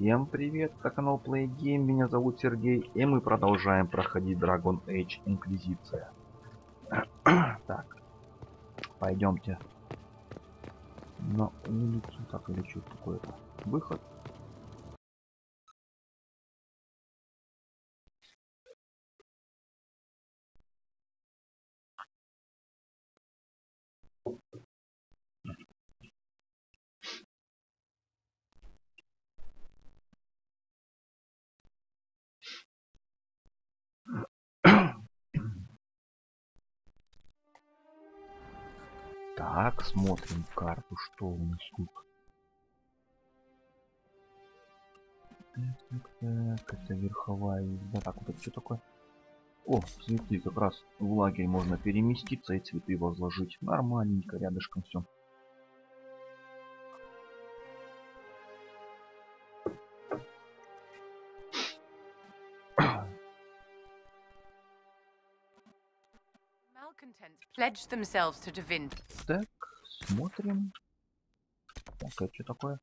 Всем привет, это канал Play Game, меня зовут Сергей, и мы продолжаем проходить Dragon Age Инквизиция. так, пойдемте на улицу, так или что такое-то, выход. Так, смотрим карту, что у нас тут. Так, так, так, это верховая езда. Так, вот это что такое? О, цветы, как раз в лагерь можно переместиться и цветы возложить. Нормальненько, рядышком все. pledged themselves to Devind. Так, смотрим. Так, это что такое?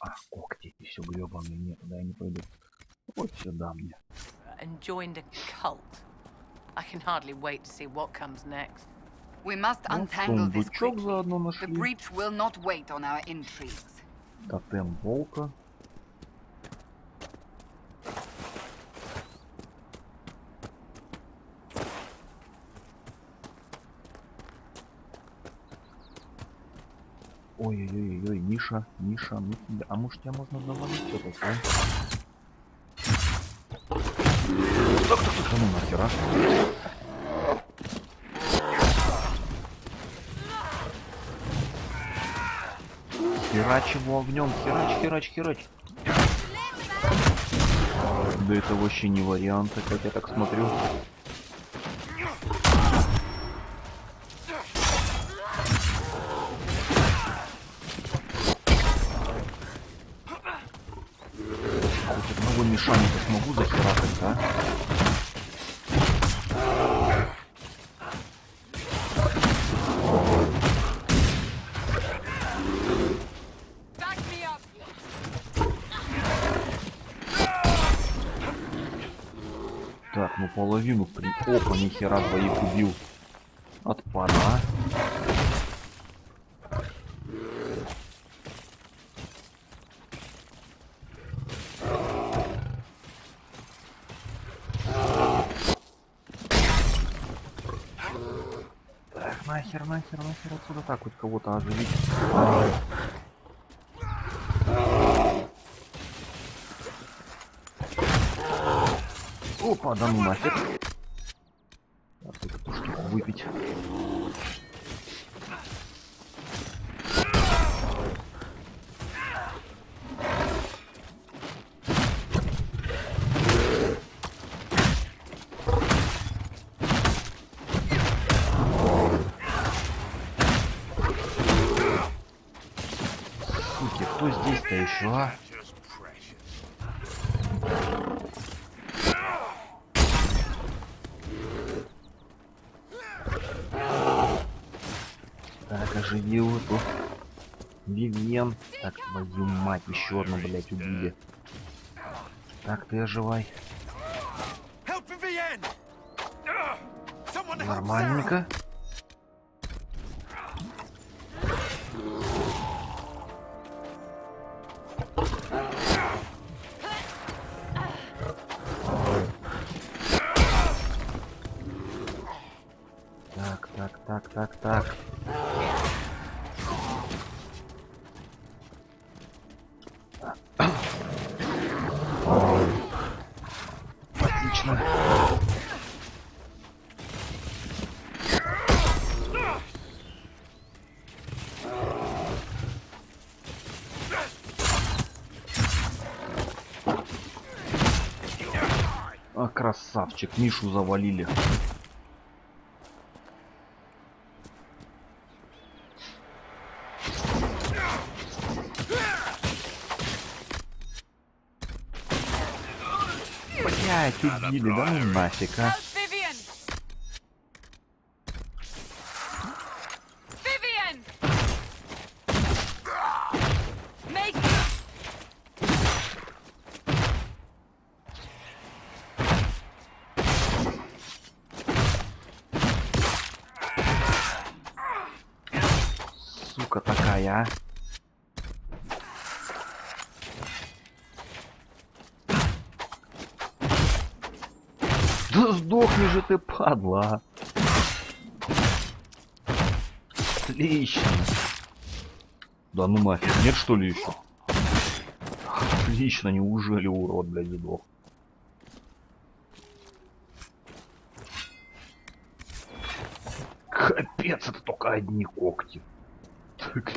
А, когти все гребаные. Нет, туда я не пойду. Вот сюда мне. and joined a cult. I can hardly wait to see what comes next. We must Вот untangle this сундучок quickly. заодно The нашли. breach will not wait on our intrigues. Тотем волка. Ой-ой-ой, Миша, Миша, ну тебя, а может тебя можно завалить так, а ну нахер, а? Херач его огнем, херач, херач, херач. Да это вообще не вариант, как я так смотрю. Так, ну половину при... Опа, нихера двоих убил. Отпада. а. Так, нахер, нахер, нахер отсюда так хоть кого-то оживить. Опа, да ну нафиг. Вот эту штуку выпить. Суки, кто здесь-то еще, а? Оживил эту Вивьен. Так, твою мать, еще одну, блять, убили. Так, ты оживай. Нормальненько. Так, так, так, так, так. Красавчик, Мишу завалили. Блять, убили, да ну нафиг, а. А. Да сдохни же ты, падла. Отлично. Да ну нафиг, нет что ли еще? Отлично, неужели урод, блядь, сдох? Капец, это только одни когти. Так,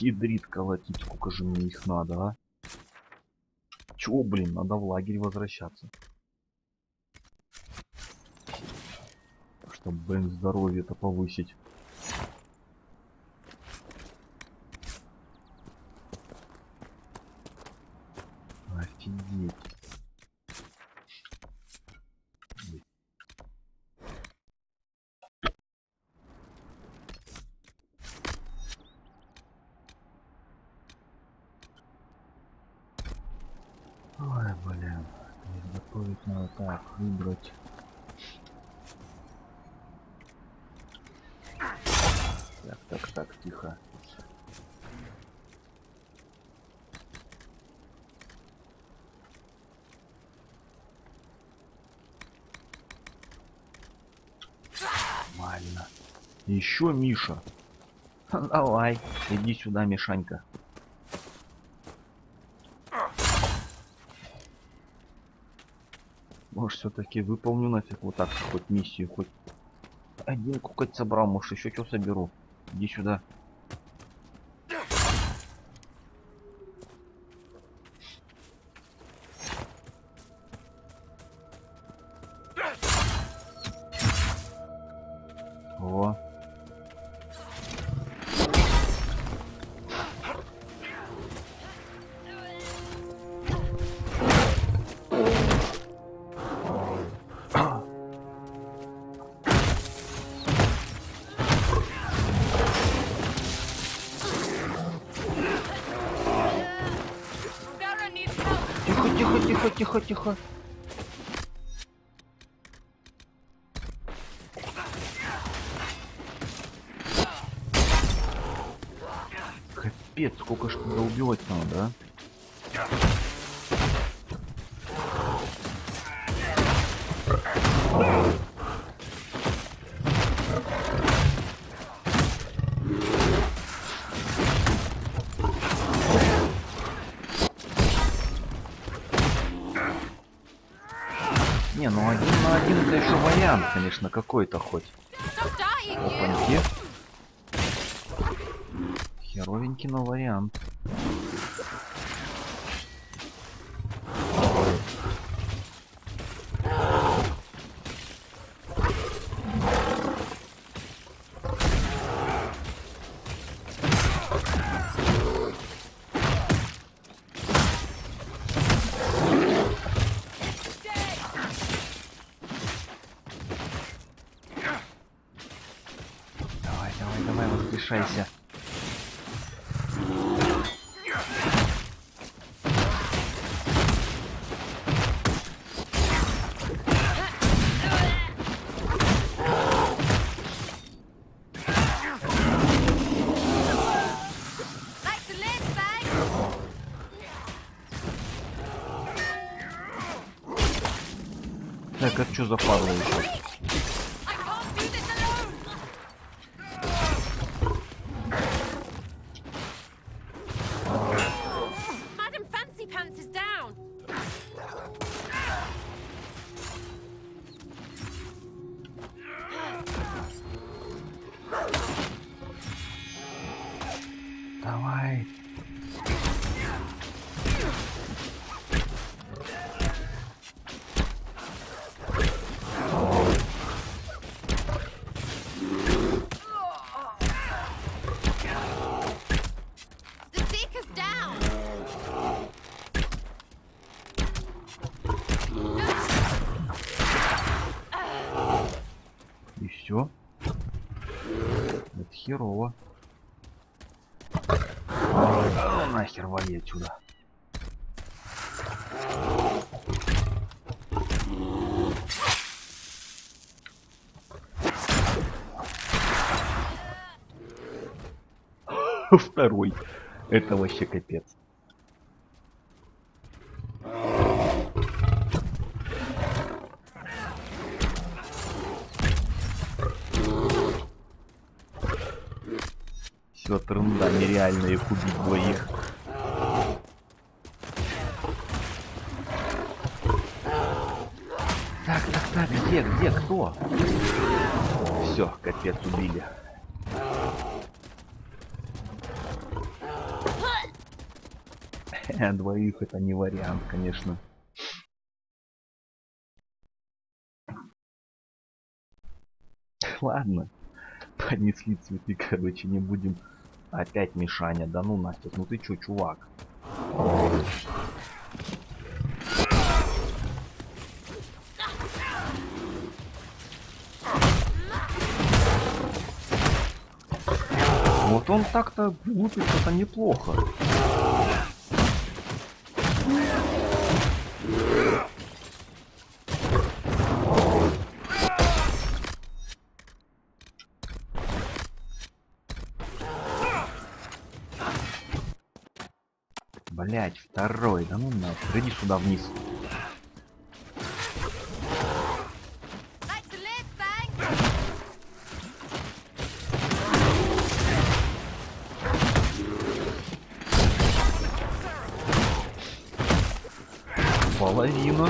Хидрит колотить, сколько же мне их надо, а? Чего, блин, надо в лагерь возвращаться. Чтобы, блин, здоровье-то повысить. Офигеть. Ой, блин. Изготовить надо так, выбрать. Так, так, так, тихо. Нормально. Еще Миша. Давай, иди сюда, Мишанька. Может, все-таки выполню нафиг вот так хоть миссию, хоть один кукать собрал, может, еще что соберу. Иди сюда. Тихо, тихо, тихо, тихо. Капец, сколько ж туда убивать надо, а? Конечно, какой-то хоть. Опаньки. Херовенький, но вариант. Bag! Так, а что за падла еще? Херово. А, нахер вали отсюда. второй. Это вообще капец. Все, трунда, нереально их убить двоих. Так, так, так, где, где, кто? Все, капец, убили. Двоих это не вариант, конечно. Ладно, поднесли цветы, короче, не будем опять Мишаня. Да ну, Настя, ну ты чё, чувак? Вот он так-то лупит, это неплохо. Блять, второй, да ну нахер, иди сюда вниз. Половина.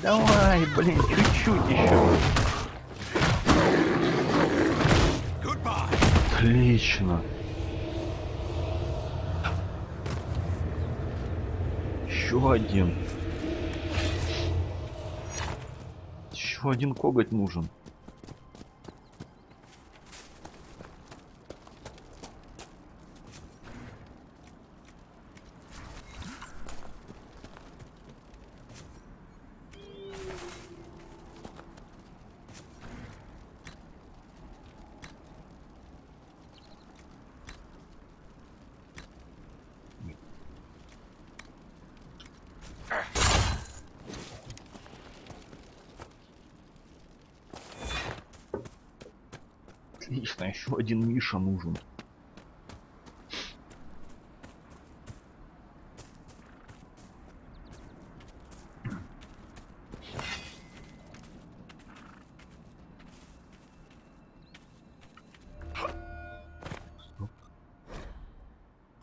Давай, давай, блин, чуть-чуть еще. Отлично. Еще один. Еще один коготь нужен. Один Миша нужен.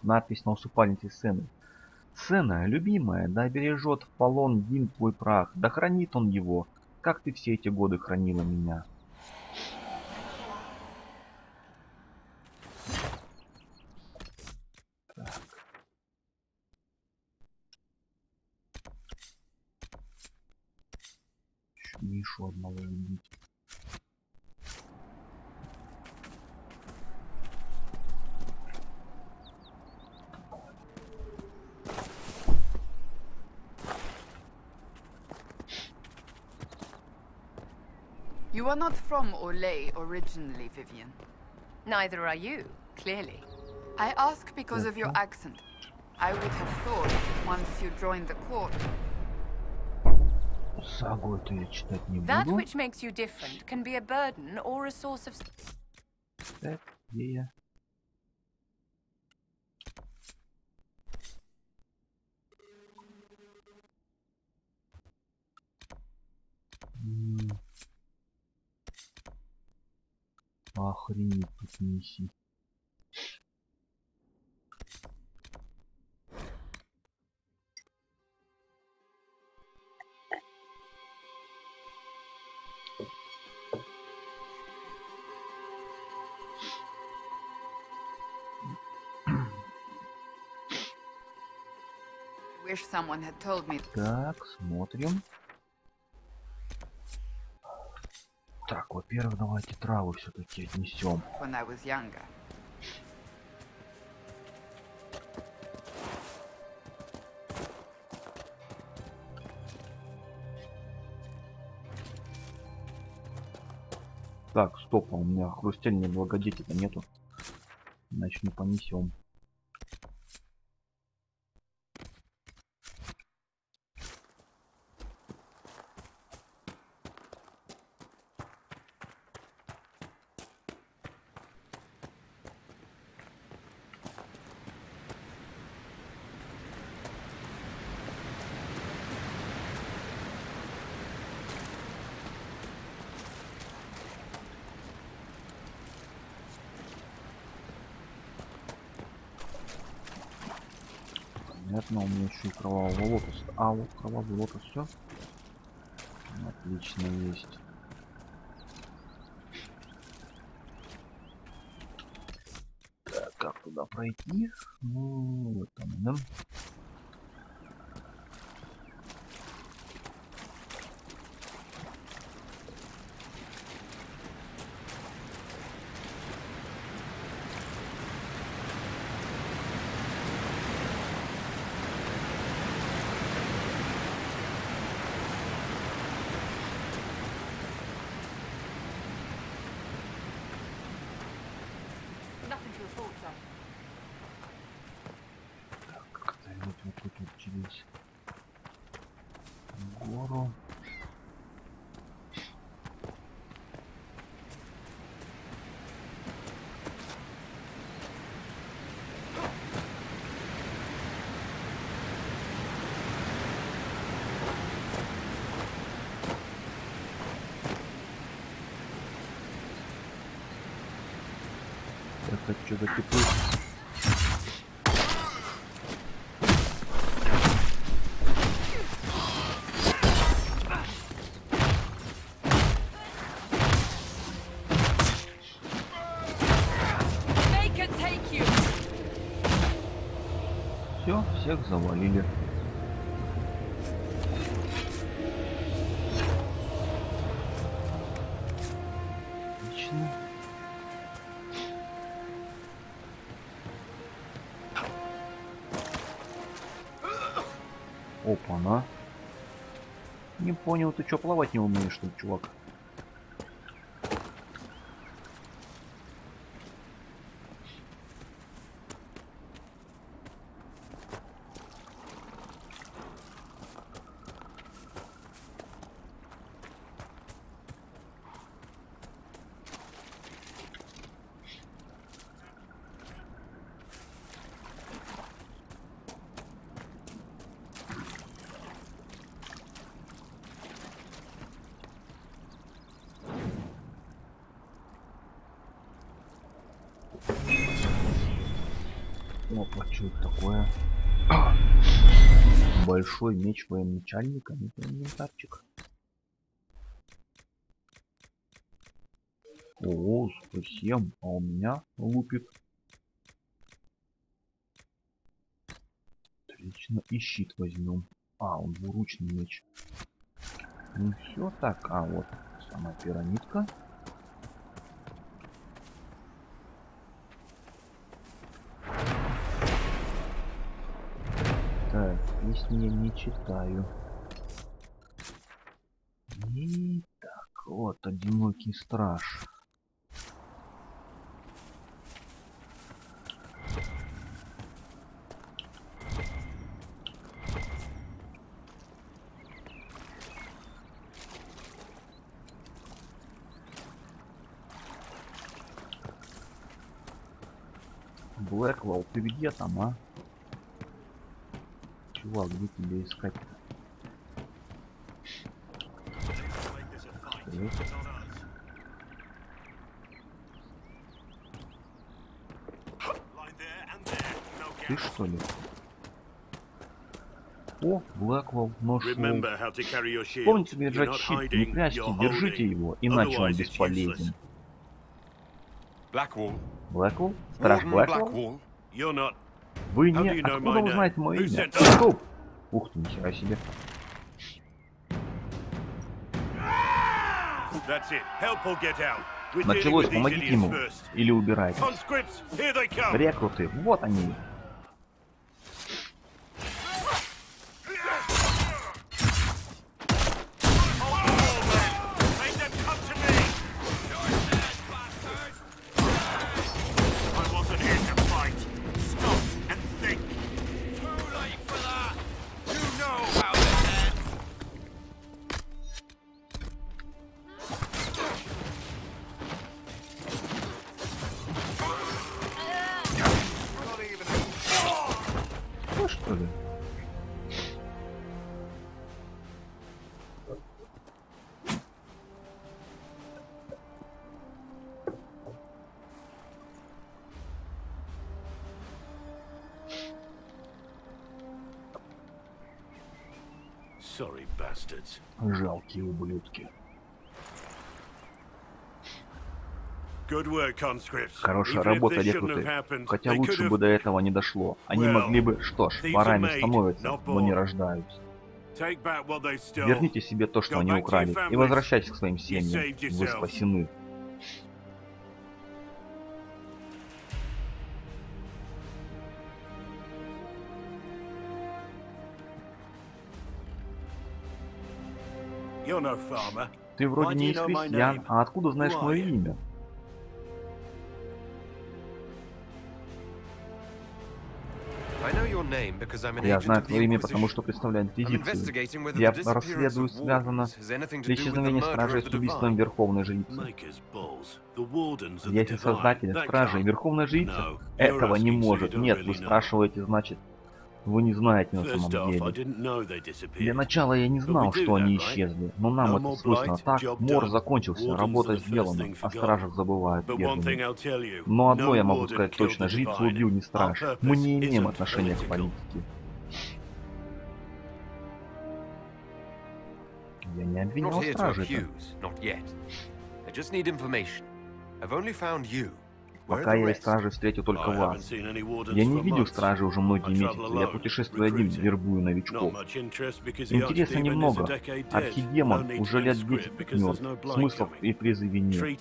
Надпись на усыпальнице сцены. Сцена, любимая, да бережет в полон Дин твой прах, да хранит он его, как ты все эти годы хранила меня. You are not from Olay originally, Vivian. Neither are you, clearly. I ask because of your Mhm. accent. I would have thought once you joined the court. Сагу эту я читать не That буду. which makes you different can be a burden or a source of... Так, где я? Охренеть тут миссии. Так, смотрим. Так, во-первых, давайте травы все-таки отнесем. Так, стоп, а у меня хрустельной благодетели нету. Значит, не понесем. Понятно, у меня еще и кровавый лотос. А, вот кровавый лотос, все. Отлично есть. Так, как туда пройти? Ну, вот там, да? Тут вот через гору. Это что-то тепло. Все, всех завалили. Отлично. Опа-на. Не понял, ты что, плавать не умеешь, что чувак? Опа, что это такое? Большой меч военачальника, это инвентарчик. О, 107, а у меня лупит. Отлично, и щит возьмем. А, он двуручный меч. Ну все так, а вот сама пирамидка. Песни я не читаю. И так, вот одинокий страж. Блэквелл, ты где там, а? Чувак, где тебя искать? Так. Ты что ли? О, Блэквелл, нож. Помните держать щит, не прячьте, держите его, иначе он бесполезен. Blackwall. Блэквелл? Страж Блэквелл? Вы не... Откуда вы знаете мое имя? Стоп! Ух ты, нихера себе. Началось, помогите ему. Или come. Рекруты, вот они. Что ли? Жалкие ублюдки. Хорошая работа, рекруты. Хотя лучше бы до этого не дошло. Они могли бы... Что ж, ворами становятся, но не рождаются. Верните себе то, что они украли, и возвращайтесь к своим семьям. Вы спасены. Ты вроде не из крестьян, а откуда знаешь мое имя? Я знаю твое имя, потому что представляю инквизицию. Я расследую, связано ли исчезновение стражей с убийством. Верховной Жрицы. Если создатель стражей No, you're этого не может. Нет, вы спрашиваете, значит, вы не знаете на самом деле. Для начала я не знал, что они исчезли, но нам это blight, Так, мор закончился, работа сделана, о стражах забывают первыми. Но одно я могу сказать точно, жрицу убил не страж. Мы не имеем отношения к политике. Я не обвинял information. I've only found you. Пока я из стражи встретил только вас. Я не видел стражи уже многие месяцы. Я путешествую один, вербую новичков. Интереса немного. Архидемон уже лет conscript 10 because there's мертв. Смыслов и призыве нет.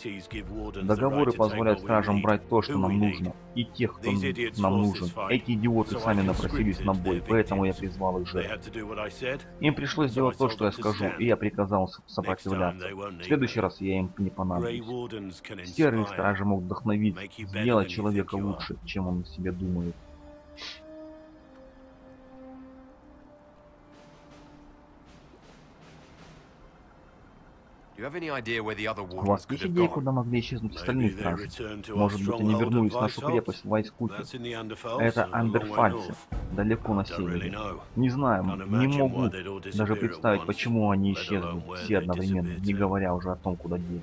Договоры позволяют стражам брать то, что нам нужно, и тех, кто нам нужен. Эти идиоты сами напросились на бой, поэтому я призвал их жертв. said. Им пришлось сделать то, что я скажу, и я приказал сопротивляться. В следующий раз я им не понадоблюсь. Серые стражи могут вдохновить, сделать человека лучше, чем он себе думает. У вас есть идеи, куда могли исчезнуть остальные стражи? Может быть, они вернулись в нашу крепость Underfalls, Это Андерфальцы, далеко на севере. Не знаю, не могу даже представить, почему они исчезли все одновременно, не говоря уже о том, куда делись.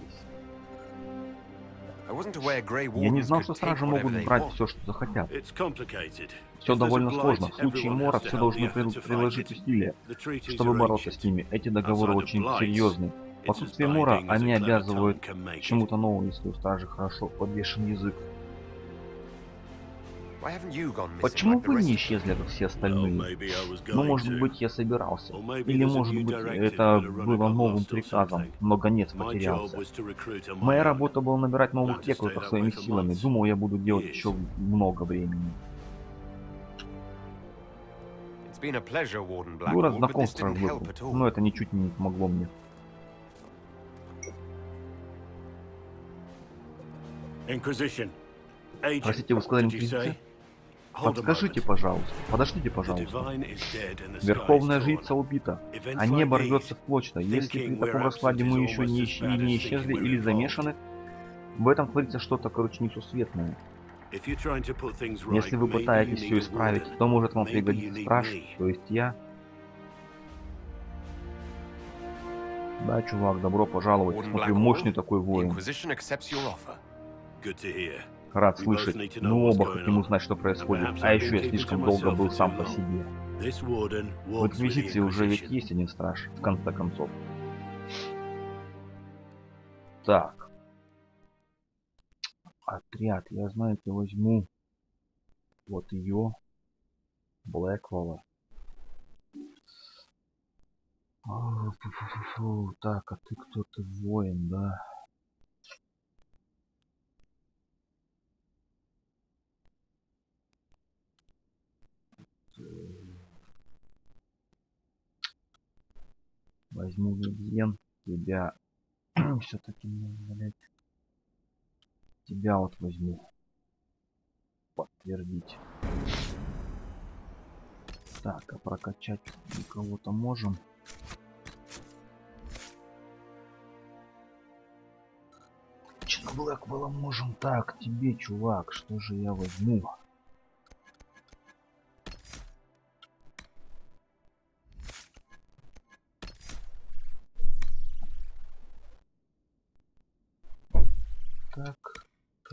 Я не знал, что стражи могут брать все, что захотят. It's complicated. Все довольно сложно. В случае мора все должны приложить усилия, чтобы бороться с ними. Эти договоры очень серьезны. It's В отсутствие мора они обязывают чему-то новому, если у стражи хорошо подвешен язык. Почему вы не исчезли, как все остальные? Ну, может быть, я собирался. Или, может быть, это было новым приказом, something. но гонец My job потерялся. Моя работа была набирать новых рекрутов своими силами. Думал, я буду делать еще много времени. Был help at all. но это ничуть не помогло мне. Простите, вы сказали did Подскажите, пожалуйста. Подождите, пожалуйста. Верховная жрица убита, а небо рвется в клочья. Если при таком раскладе мы еще не, bad не исчезли или замешаны, в этом творится что-то, короче, несусветное. Если вы пытаетесь все исправить, то может вам пригодится страж, то есть я. Да, чувак, добро пожаловать. Смотрю, мощный такой воин. Рад слышать. Мы оба хотим узнать, что происходит. А еще я слишком долго был сам по себе. В Инквизиции уже ведь есть один страж, в конце концов. Так. Отряд. Я, знаете, возьму вот ее. Блэквелла. Так, а ты кто ты воин, да? Возьму Вивьен, тебя все-таки блять. Тебя вот возьму. Подтвердить. Так, а прокачать кого-то можем? Точно Блэквелла можем. Так, тебе, чувак, что же я возьму?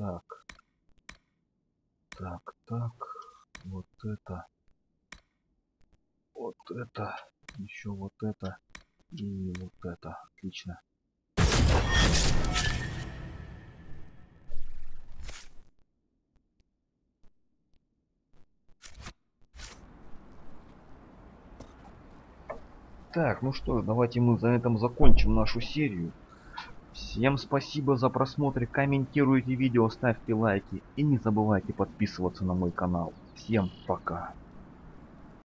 Так. Так, так. Вот это. Вот это. Еще вот это. И вот это. Отлично. Так, ну что давайте мы за этом закончим нашу серию. Всем спасибо за просмотр, комментируйте видео, ставьте лайки и не забывайте подписываться на мой канал. Всем пока.